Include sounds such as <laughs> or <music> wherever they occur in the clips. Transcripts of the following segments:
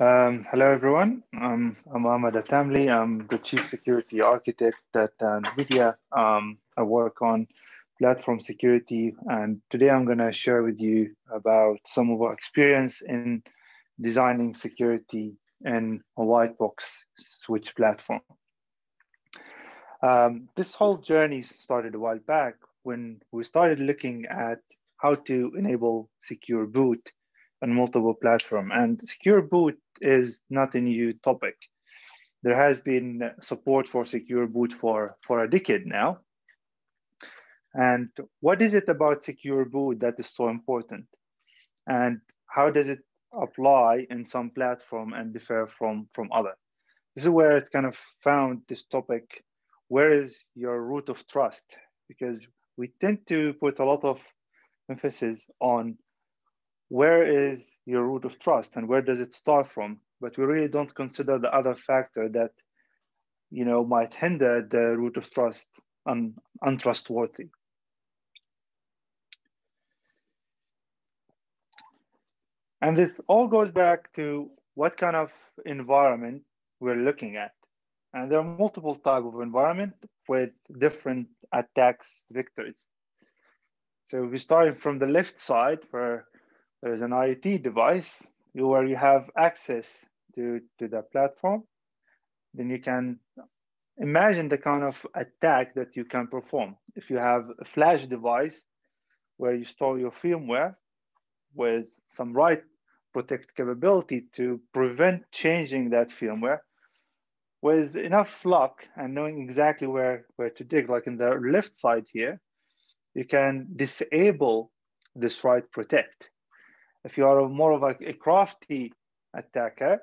Um, hello, everyone. Um, I'm Ahmad Atamli. I'm the Chief Security Architect at uh, NVIDIA. Um, I work on platform security, and today I'm going to share with you about some of our experience in designing security in a white box switch platform. Um, this whole journey started a while back when we started looking at how to enable secure boot on multiple platform. And secure boot is not a new topic. There has been support for secure boot for, for a decade now. And what is it about secure boot that is so important? And how does it apply in some platform and differ from, from other? This is where it kind of found this topic, where is your root of trust? Because we tend to put a lot of emphasis on where is your root of trust and where does it start from? But we really don't consider the other factor that you know might hinder the root of trust and untrustworthy. And this all goes back to what kind of environment we're looking at. And there are multiple type of environment with different attacks vectors. So we started from the left side where there's an IoT device where you have access to, to the platform, then you can imagine the kind of attack that you can perform. If you have a flash device where you store your firmware with some write protect capability to prevent changing that firmware, with enough luck and knowing exactly where, where to dig, like in the left side here, you can disable this write protect if you are more of a, a crafty attacker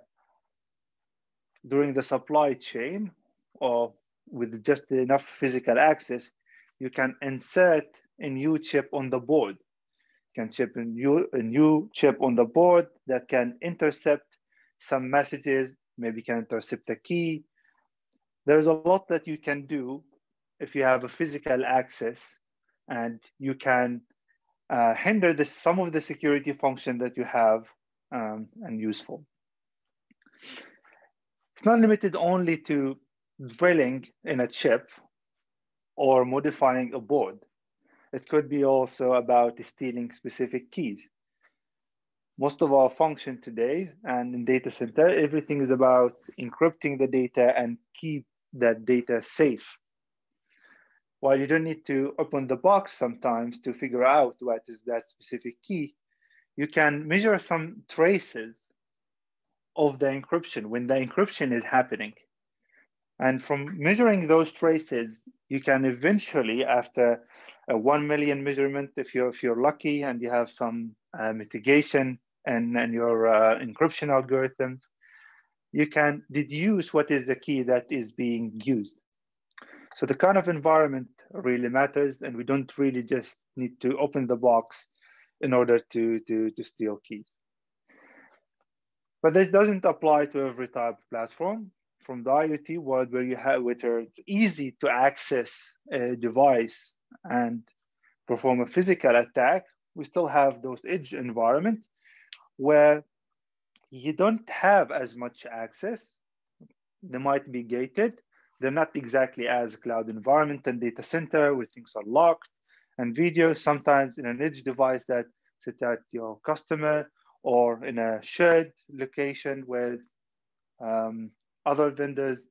during the supply chain or with just enough physical access, you can insert a new chip on the board. You can chip a new, a new chip on the board that can intercept some messages, maybe can intercept a key. There's a lot that you can do if you have a physical access and you can uh, hinder the, some of the security function that you have um, and useful. It's not limited only to drilling in a chip or modifying a board. It could be also about stealing specific keys. Most of our function today and in data center, everything is about encrypting the data and keep that data safe while you don't need to open the box sometimes to figure out what is that specific key, you can measure some traces of the encryption when the encryption is happening. And from measuring those traces, you can eventually, after a 1 million measurement, if you're, if you're lucky and you have some uh, mitigation and, and your uh, encryption algorithms, you can deduce what is the key that is being used. So the kind of environment really matters and we don't really just need to open the box in order to, to, to steal keys. But this doesn't apply to every type of platform. From the IoT world where you have, where it's easy to access a device and perform a physical attack, we still have those edge environment where you don't have as much access. They might be gated, they're not exactly as cloud environment and data center where things are locked and video sometimes in an edge device that sits at your customer or in a shared location with um, other vendors.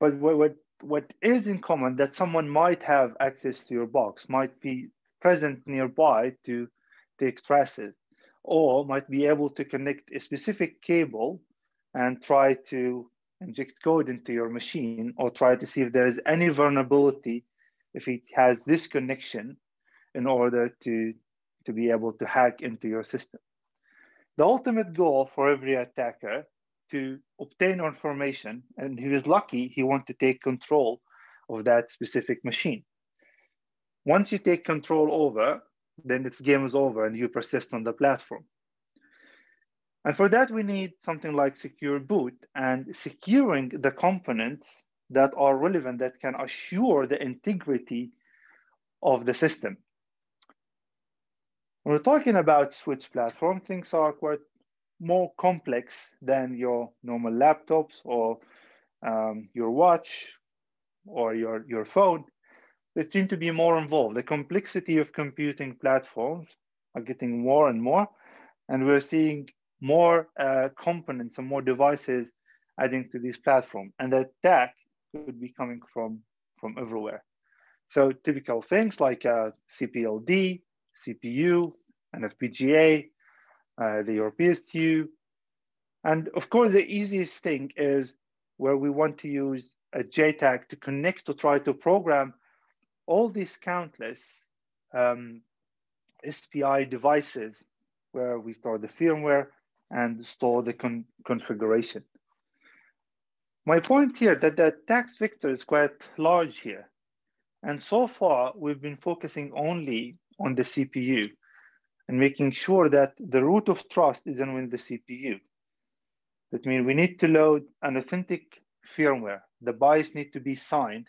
But what, what, what is in common that someone might have access to your box, might be present nearby to take traces, or might be able to connect a specific cable and try to inject code into your machine or try to see if there is any vulnerability if it has this connection in order to, to be able to hack into your system. The ultimate goal for every attacker to obtain information, and he is lucky, he wants to take control of that specific machine. Once you take control over, then its game is over and you persist on the platform. And for that, we need something like secure boot and securing the components that are relevant that can assure the integrity of the system. When we're talking about switch platform, things are quite more complex than your normal laptops or um, your watch or your, your phone. They tend to be more involved. The complexity of computing platforms are getting more and more, and we're seeing more uh, components and more devices adding to this platform. And the attack could be coming from, from everywhere. So typical things like uh, CPLD, CPU, and FPGA, uh, the your PSU. And of course, the easiest thing is where we want to use a JTAG to connect to try to program all these countless um, SPI devices where we store the firmware and store the con configuration. My point here that the attack vector is quite large here. And so far, we've been focusing only on the CPU and making sure that the root of trust is in the CPU. That means we need to load an authentic firmware. The BIOS need to be signed,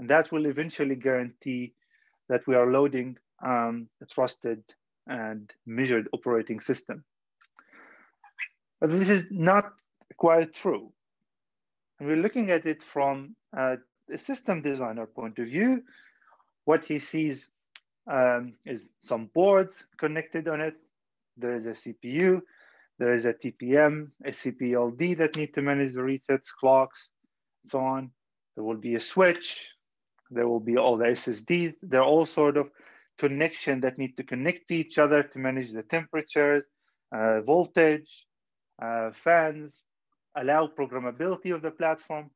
and that will eventually guarantee that we are loading um, a trusted and measured operating system. But this is not quite true. And we're looking at it from a system designer point of view. What he sees um, is some boards connected on it. There is a CPU, there is a TPM, a CPLD that need to manage the resets, clocks, and so on. There will be a switch. There will be all the SSDs. There are all sort of connection that need to connect to each other to manage the temperatures, uh, voltage, uh, fans, allow programmability of the platform.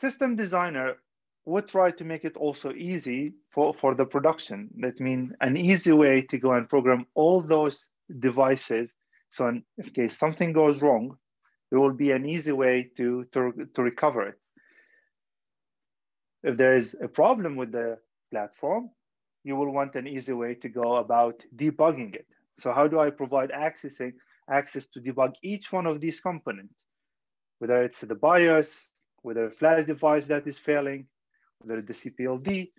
System designer would try to make it also easy for, for the production. That means an easy way to go and program all those devices. So in, in case something goes wrong, there will be an easy way to, to, to recover it. If there is a problem with the platform, you will want an easy way to go about debugging it. So how do I provide accessing access to debug each one of these components, whether it's the BIOS, whether a flash device that is failing, whether the CPLD.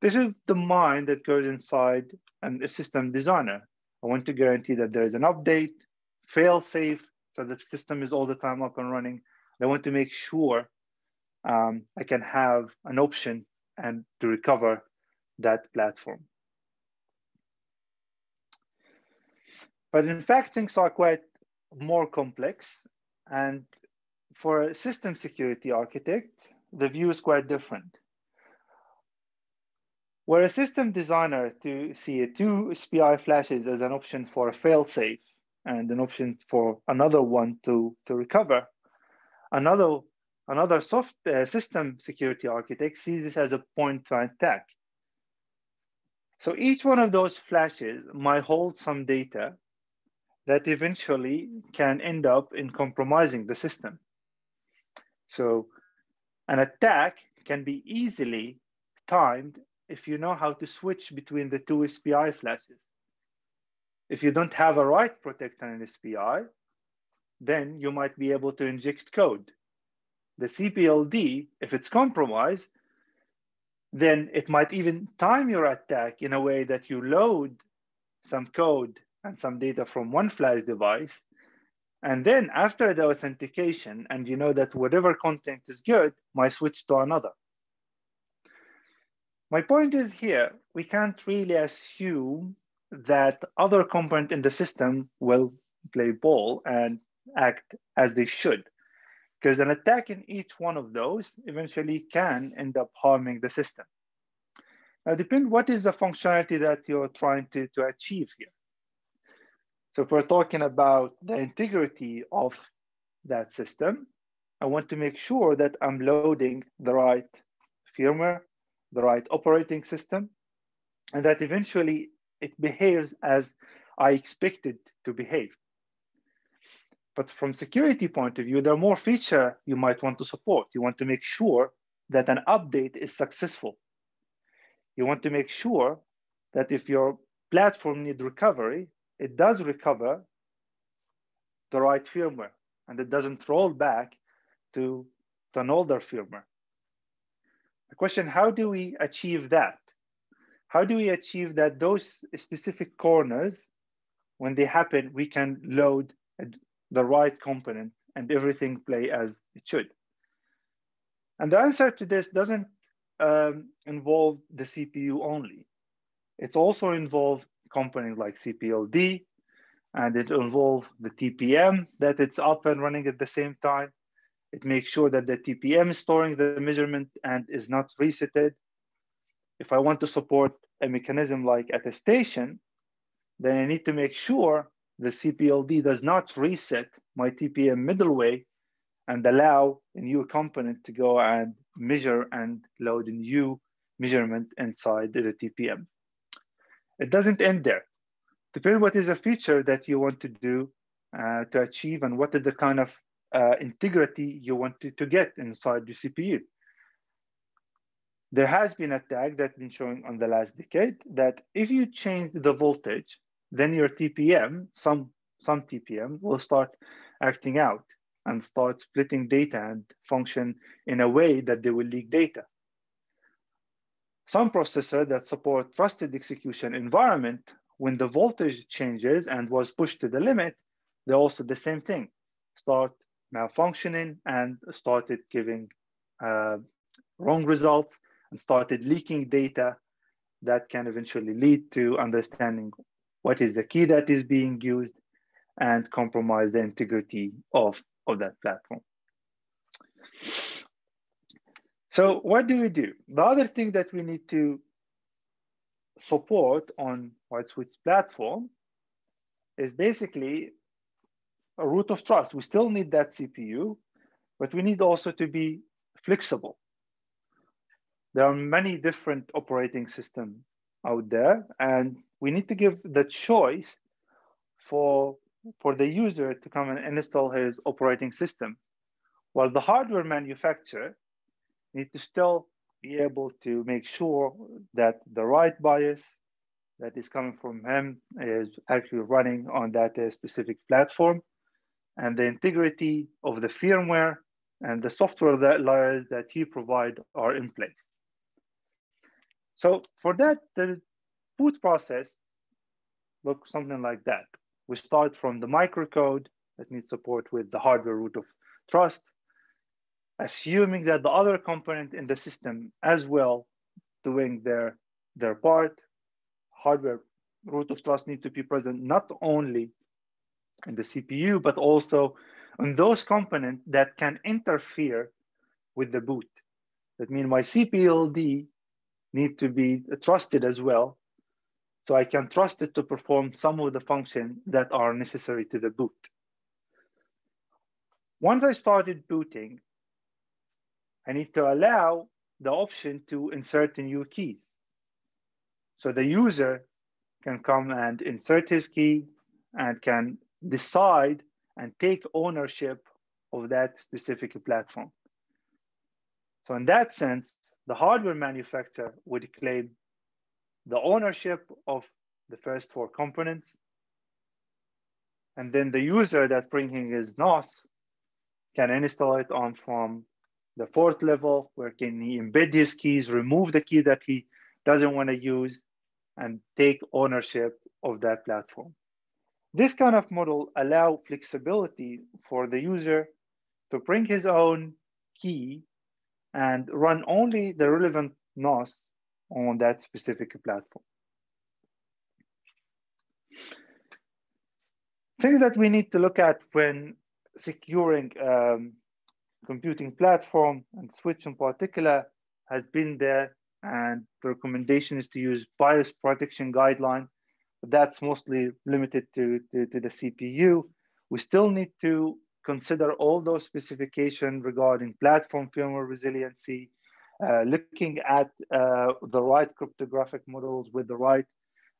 This is the mind that goes inside and a system designer. I want to guarantee that there is an update, fail safe, so the system is all the time up and running. I want to make sure um, I can have an option and to recover that platform. But in fact, things are quite more complex. And for a system security architect, the view is quite different. Where a system designer to see two SPI flashes as an option for a fail-safe and an option for another one to, to recover, another, another soft uh, system security architect sees this as a point to attack. So each one of those flashes might hold some data that eventually can end up in compromising the system. So an attack can be easily timed if you know how to switch between the two SPI flashes. If you don't have a write protector in SPI, then you might be able to inject code. The CPLD, if it's compromised, then it might even time your attack in a way that you load some code and some data from one flash device. And then after the authentication, and you know that whatever content is good, might switch to another. My point is here, we can't really assume that other component in the system will play ball and act as they should. Because an attack in each one of those eventually can end up harming the system. Now, depend what is the functionality that you're trying to, to achieve here. So if we're talking about the integrity of that system, I want to make sure that I'm loading the right firmware, the right operating system, and that eventually it behaves as I expect it to behave. But from security point of view, there are more feature you might want to support. You want to make sure that an update is successful. You want to make sure that if your platform need recovery, it does recover the right firmware and it doesn't roll back to, to an older firmware. The question, how do we achieve that? How do we achieve that those specific corners, when they happen, we can load the right component and everything play as it should. And the answer to this doesn't um, involve the CPU only. It also involves components like CPLD, and it involves the TPM that it's up and running at the same time. It makes sure that the TPM is storing the measurement and is not resetted. If I want to support a mechanism like attestation, then I need to make sure the CPLD does not reset my TPM middleware and allow a new component to go and measure and load a new measurement inside the TPM. It doesn't end there. Depending what is a feature that you want to do uh, to achieve and what is the kind of uh, integrity you want to, to get inside the CPU. There has been a tag that's been showing on the last decade that if you change the voltage, then your TPM, some, some TPM will start acting out and start splitting data and function in a way that they will leak data. Some processor that support trusted execution environment, when the voltage changes and was pushed to the limit, they also the same thing, start malfunctioning and started giving uh, wrong results and started leaking data that can eventually lead to understanding what is the key that is being used and compromise the integrity of of that platform. So what do we do? The other thing that we need to support on White Switch platform is basically a root of trust. We still need that CPU, but we need also to be flexible. There are many different operating systems out there, and we need to give the choice for for the user to come and install his operating system. While the hardware manufacturer need to still be able to make sure that the right BIOS that is coming from him is actually running on that uh, specific platform and the integrity of the firmware and the software that layers that he provide are in place. So for that, the boot process looks something like that. We start from the microcode that needs support with the hardware root of trust, assuming that the other component in the system as well doing their, their part. Hardware root of trust need to be present not only in the CPU, but also on those components that can interfere with the boot. That means my CPLD need to be trusted as well so I can trust it to perform some of the functions that are necessary to the boot. Once I started booting, I need to allow the option to insert a new keys. So the user can come and insert his key and can decide and take ownership of that specific platform. So in that sense, the hardware manufacturer would claim the ownership of the first four components. And then the user that bringing his NOS can install it on from the fourth level where can he embed his keys, remove the key that he doesn't want to use and take ownership of that platform. This kind of model allow flexibility for the user to bring his own key and run only the relevant NOS on that specific platform. Things that we need to look at when securing um, computing platform and switch in particular has been there and the recommendation is to use BIOS protection guideline but that's mostly limited to, to, to the CPU. We still need to consider all those specifications regarding platform firmware resiliency, uh, looking at uh, the right cryptographic models with the right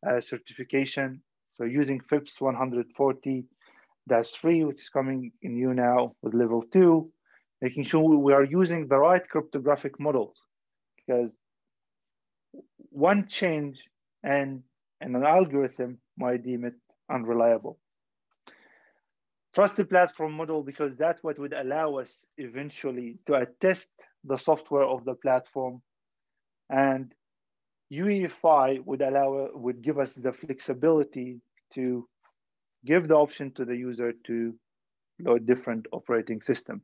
uh, certification. So using FIPS 140-3, which is coming in you now with level two, making sure we are using the right cryptographic models because one change and in an algorithm might deem it unreliable. Trusted platform module because that's what would allow us eventually to attest the software of the platform. And UEFI would allow would give us the flexibility to give the option to the user to load different operating system.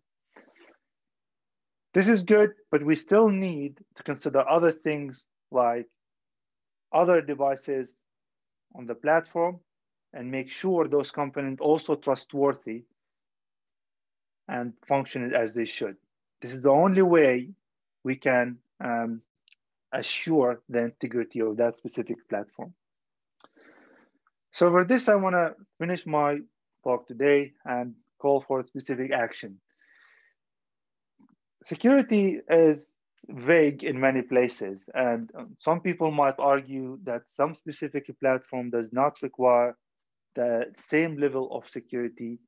This is good, but we still need to consider other things like other devices on the platform and make sure those components also trustworthy and function as they should. This is the only way we can um, assure the integrity of that specific platform. So for this, I want to finish my talk today and call for specific action. Security is vague in many places, and some people might argue that some specific platform does not require the same level of security,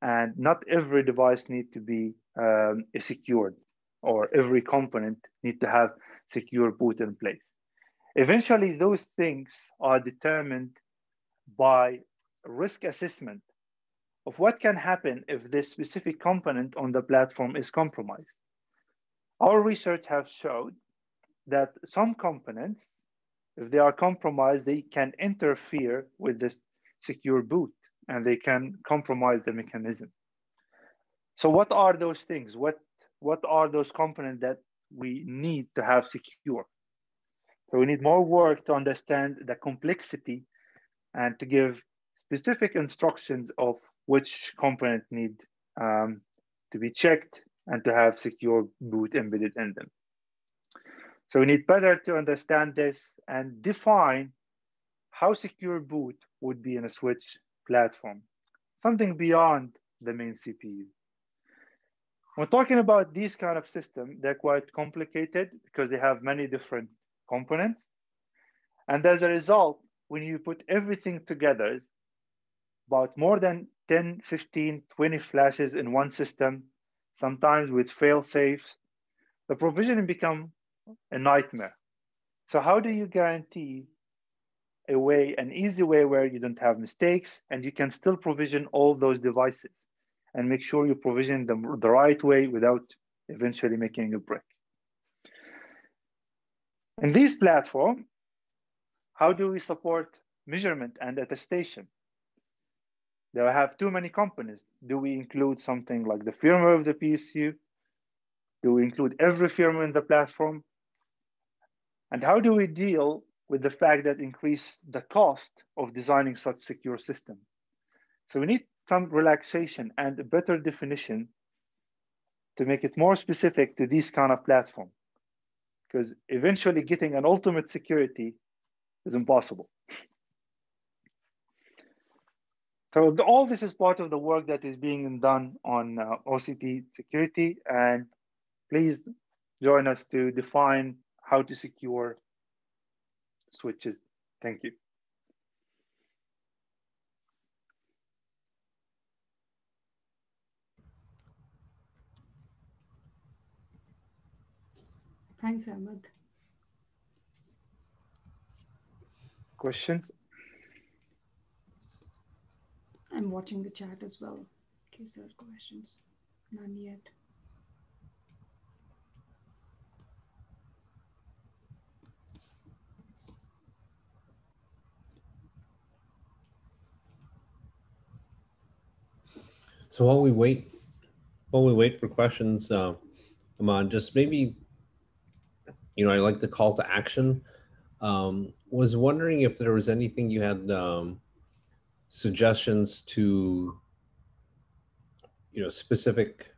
and not every device need to be um, secured, or every component need to have secure boot in place. Eventually, those things are determined by risk assessment of what can happen if this specific component on the platform is compromised. Our research has showed that some components, if they are compromised, they can interfere with the secure boot and they can compromise the mechanism. So what are those things? What, what are those components that we need to have secure? So we need more work to understand the complexity and to give specific instructions of which component need um, to be checked and to have secure boot embedded in them. So we need better to understand this and define how secure boot would be in a switch platform, something beyond the main CPU. When talking about these kind of systems, they're quite complicated because they have many different components. And as a result, when you put everything together, about more than 10, 15, 20 flashes in one system, sometimes with fail safes, the provisioning become a nightmare. So how do you guarantee a way, an easy way where you don't have mistakes and you can still provision all those devices and make sure you provision them the right way without eventually making a break. In this platform, how do we support measurement and attestation? They have too many components. Do we include something like the firmware of the PSU? Do we include every firmware in the platform? And how do we deal with the fact that increase the cost of designing such secure system? So we need some relaxation and a better definition to make it more specific to this kind of platform. Because eventually getting an ultimate security is impossible. So the, all this is part of the work that is being done on uh, OCP security. And please join us to define how to secure switches. Thank you. Thanks, Ahmad. Questions? I'm watching the chat as well, in case there are questions. None yet. So while we wait, while we wait for questions, uh, Ahmad, just maybe, you know, I like the call to action. Um, was wondering if there was anything you had um, suggestions to you know specific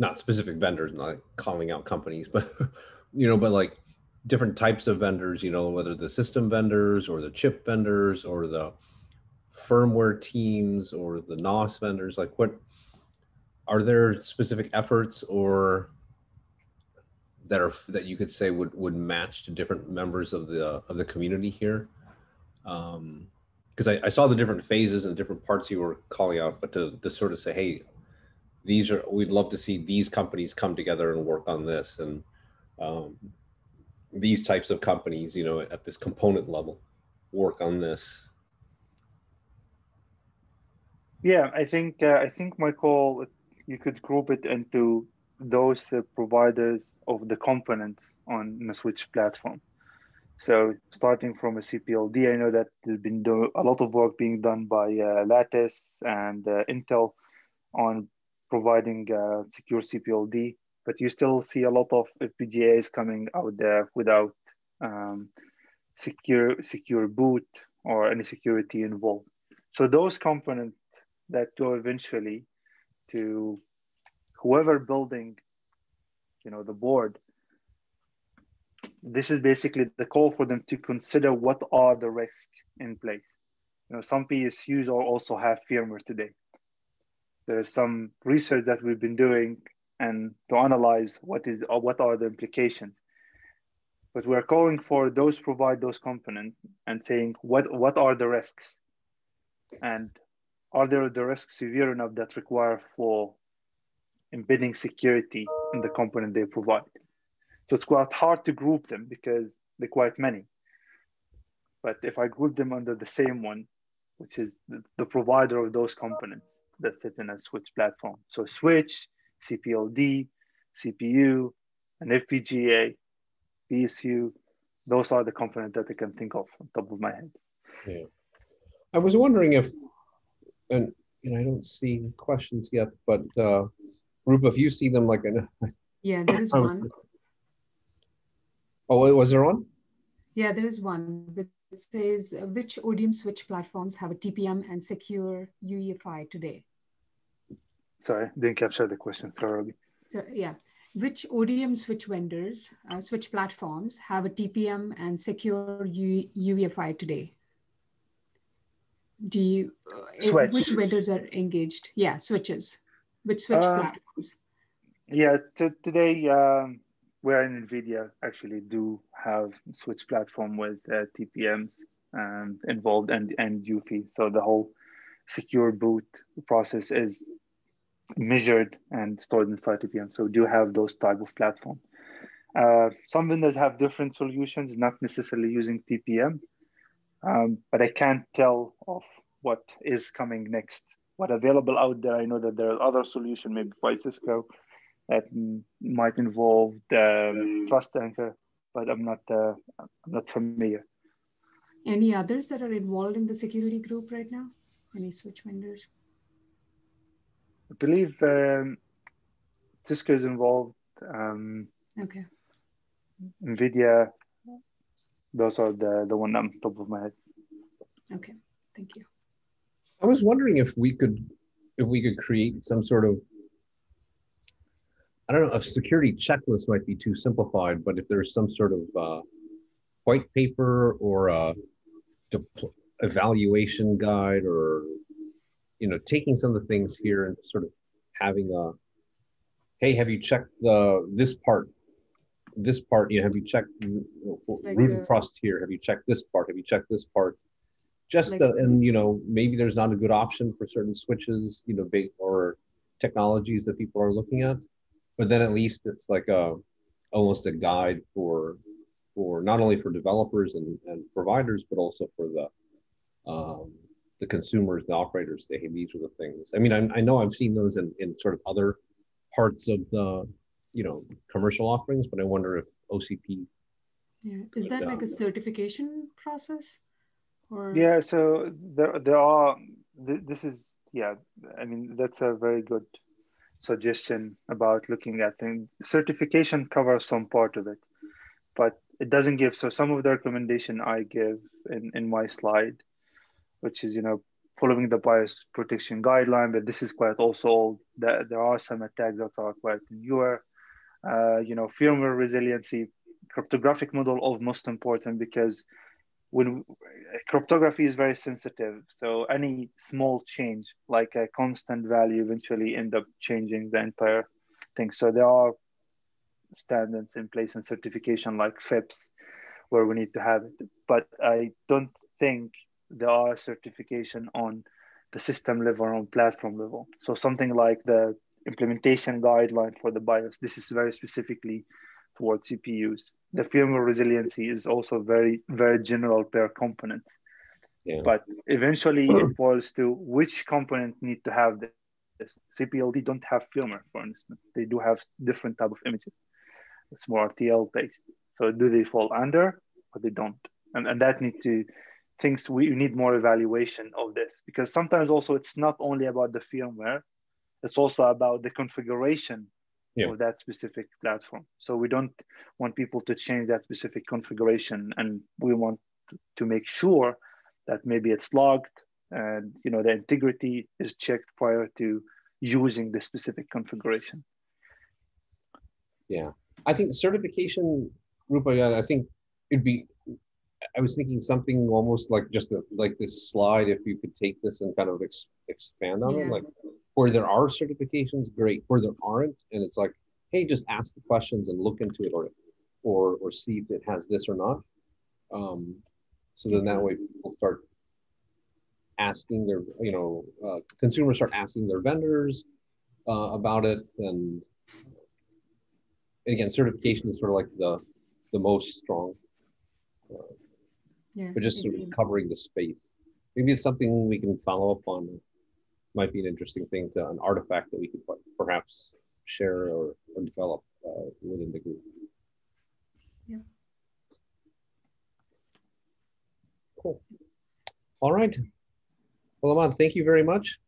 not specific vendors not calling out companies but <laughs> you know but like different types of vendors you know whether the system vendors or the chip vendors or the firmware teams or the nos vendors like what are there specific efforts or that are that you could say would would match to different members of the of the community here? Um because I, I, saw the different phases and the different parts you were calling out, but to, to sort of say, hey, these are we'd love to see these companies come together and work on this and um, these types of companies, you know, at this component level, work on this. Yeah, I think uh, I think my call you could group it into those uh, providers of the components on the Switch platform. So starting from a CPLD, I know that there's been do- a lot of work being done by uh, Lattice and uh, Intel on providing uh, secure CPLD, but you still see a lot of FPGAs coming out there without um, secure secure boot or any security involved. So those components that go eventually to whoever building, you know, the board this is basically the call for them to consider what are the risks in place. You know, some PSUs also have firmware today. There's some research that we've been doing and to analyze what is or what are the implications. But we're calling for those provide those components and saying what what are the risks, and are there the risks severe enough that require for embedding security in the component they provide. So it's quite hard to group them because they're quite many. But if I group them under the same one, which is the, the provider of those components that sit in a switch platform. So switch, CPLD, CPU, an FPGA, PSU, those are the components that I can think of on top of my head. Yeah. I was wondering if, and you know, I don't see questions yet, but uh, group, if you see them like an. Yeah, there is one. Oh, was there one? Yeah, there is one. It says, uh, which ODM switch platforms have a TPM and secure UEFI today? Sorry, didn't capture the question thoroughly. So yeah, which ODM switch vendors, uh, switch platforms have a TPM and secure U UEFI today? Do you, uh, which vendors are engaged? Yeah, switches. Which switch uh, platforms? Yeah, today, um, where NVIDIA actually do have switch platform with uh, TPMs um, involved and, and UEFI. So the whole secure boot process is measured and stored inside TPM. So do have those type of platform. Uh, some vendors have different solutions, not necessarily using TPM, um, but I can't tell of what is coming next. What available out there, I know that there are other solutions, maybe by Cisco, that might involve the um, trust anchor, but I'm not uh, I'm not familiar. Any others that are involved in the security group right now? Any switch vendors? I believe um, Cisco is involved. Um, okay. NVIDIA. Those are the the one on top of my head. Okay, thank you. I was wondering if we could if we could create some sort of I don't know, a security checklist might be too simplified, but if there's some sort of uh, white paper or a evaluation guide or, you know, taking some of the things here and sort of having a, hey, have you checked the, this part? This part, you know, have you checked like root the, across here? Have you checked this part? Have you checked this part? Just like, uh, and you know, maybe there's not a good option for certain switches, you know, or technologies that people are looking at but then at least it's like a almost a guide for for not only for developers and, and providers but also for the um, the consumers the operators say hey these are the things. I mean I, I know i've seen those in, in sort of other parts of the you know commercial offerings but i wonder if ocp yeah is that like a certification process? Or yeah so there, there are this is yeah i mean that's a very good suggestion about looking at things. Certification covers some part of it, but it doesn't give. So some of the recommendation I give in, in my slide, which is, you know, following the BIOS protection guideline, but this is quite also old. There, there are some attacks that are quite newer. Uh, you know, firmware resiliency, cryptographic model of most important because when cryptography is very sensitive so any small change like a constant value eventually end up changing the entire thing. So there are standards in place and certification like FIPS where we need to have it. But i don't think there are certification on the system level or on platform level. So something like the implementation guideline for the BIOS this is very specifically towards cpus the firmware resiliency is also very, very general per component. Yeah. But eventually it <clears throat> boils to which component need to have this. CPLD don't have firmware, for instance. They do have different type of images. It's more RTL based. So do they fall under what they don't. And, and that need to things we need more evaluation of this because sometimes also it's not only about the firmware, it's also about the configuration yeah. of that specific platform. So we don't want people to change that specific configuration, and we want to make sure that maybe it's logged and you know the integrity is checked prior to using the specific configuration. Yeah, I think certification group. I think it'd be. I was thinking something almost like just a, like this slide. If you could take this and kind of ex, expand on yeah. it, like where there are certifications, great. Where there aren't, and it's like, hey, just ask the questions and look into it, or or or see if it has this or not. Um, so then that way people start asking their, you know, uh, consumers start asking their vendors uh, about it, and, again, certification is sort of like the the most strong. Uh, yeah, but just sort of covering the space. Maybe it's something we can follow up on might be an interesting thing to an artifact that we could perhaps share or, or develop uh, within the group. Yeah. Cool. All right. Well, Aman, thank you very much.